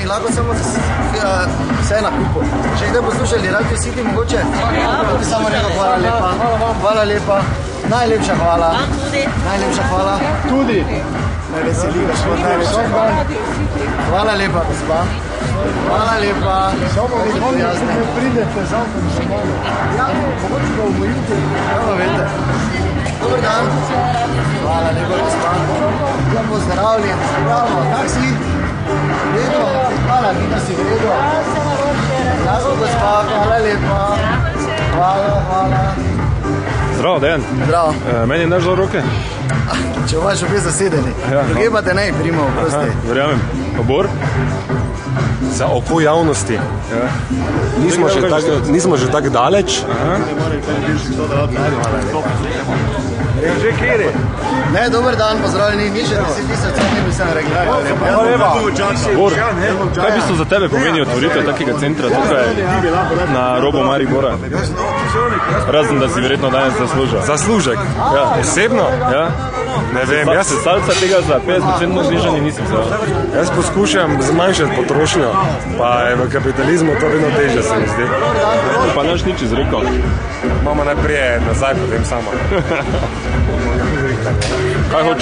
ni lahko samo eh, vse na kupu. Če kdaj poslušali Radio City mogoče? Samo rekel hvala lepa. Hvala lepa. Najlepša hvala. Najlepša hvala. Tudi. Me veseli, gospod, najlepša hvala. Hvala lepa, gospa. Hvala lepa. Samo Vidite, da jasne. ne pridete z avtom še malo. Ja, mogoče ga omejite. Evo, veste. Dobar dan. Hvala lepa, gospa. Pozdravljen. Bravo, kak si? Redu? Hvala, Nina si v redu. Bravo, gospa, hvala lepa. Hvala, hvala. Zdravo, Dejan. Zdravo. E, meni ne žal roke. Če vaš obe zasedeni. Ja, Druge no. pa te ne, primo, prosti. verjamem. Obor? Za oko javnosti. Ja. Nismo že Kaj tako že nismo že tako daleč. Že kjer je? Ne, dober dan, pozdravljeni. Ni še 10 tisoč, ne bi se rekli. Hvala lepa. Bor, kaj v bistvu za tebe pomeni otvoritev takega centra tukaj na robu Maribora? Razen, da si verjetno danes zaslužil. Zaslužek. Ja. Osebno? Ja? Ne vem, Jaz se salca tega za 50% znižanje nisem vzel. jaz poskušam zmanjšati potrošnjo, pa je v kapitalizmu to vedno težje, se mi zdi. Pa naš nič izrekel. Imamo najprej nazaj, potem samo. Kaj hočeš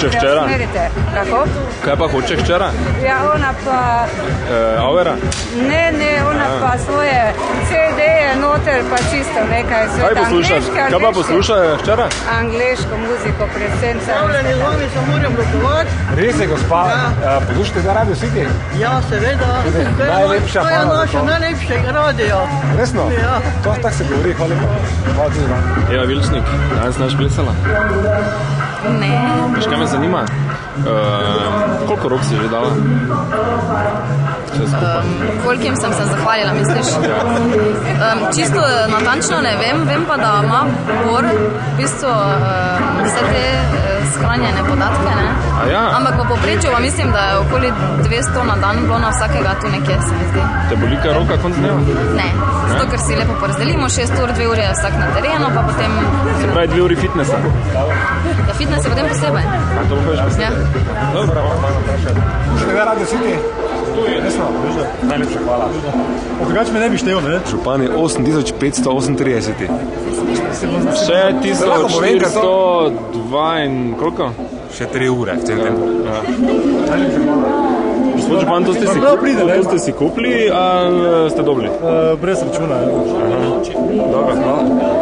včeraj? Merite. Kako? Kaj pa hočeš včeraj? Ja, ona pa, E, Auvera? ne, ne, ona pa svoje CD-je noter, pa čisto nekaj. Kaj sveta poslušaš? angleške, Kaj pa poslušaš včeraj? Angleško muziko, predvsem sam. Res je, gospa, ja. poslušajte za Radio City. Ja, seveda. To je, Najlepša to je hvala za naše to. najlepše radio. Resno? Ja. To tako se govori, hvala lepa. Hvala tudi vam. Eva Vilčnik, danes naš plesala. Ne. Veš, kaj me zanima? E, koliko rok si že dala? Skupaj. Kolikim sem se zahvalila, misliš? Ja. Um, čisto natančno ne vem, vem pa, da ima Bor v bistvu um, vse te uh, shranjene podatke. Ne? Ja. Ampak po povprečju pa mislim, da je okoli 200 na dan bilo na vsakega tu nekje, se mi zdi. Te boli kaj roka konc dneva? Ne, zato ker si lepo porazdelimo, 6 ur, 2 ure vsak na terenu, pa potem Se pravi dve uri fitnessa. ja, fitness je potem posebej. A to boš posebej? Ja. Dobro. Poslušajte za Radio City. Resno, najlepša hvala. Drugače me ne bi štel, ne? Župan je 8538. Še Lahko povem, kaj 1402 in koliko? Še 3 ure v celem dnevu. Gospod Župan, to ste si, prav pride, to ste si kupili ali ste dobili? Uh, brez računa. ja. Dobro, hvala.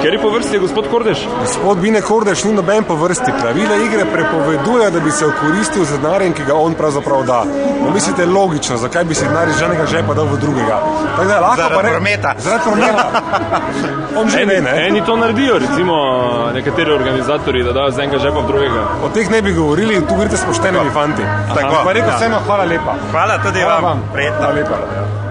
Kjer je po vrsti je gospod Kordež? Gospod Bine Kordeš ni noben po vrsti. Pravila igre prepoveduje, da bi se okoristil z denarjem, ki ga on pravzaprav da. No, mislite logično, zakaj bi si denar iz ženega žepa dal v drugega? Tako da lahko Zaradi pa ne. prometa. Zaradi prometa. On že ne, ne. Eni to naredijo, recimo nekateri organizatori, da dajo z enega žepa v drugega. O teh ne bi govorili, tu govorite s poštenimi fanti. Tako, Pa rekel ja. vseeno hvala lepa. Hvala tudi Hvala vam. vam. Prijetno. Hvala lepa.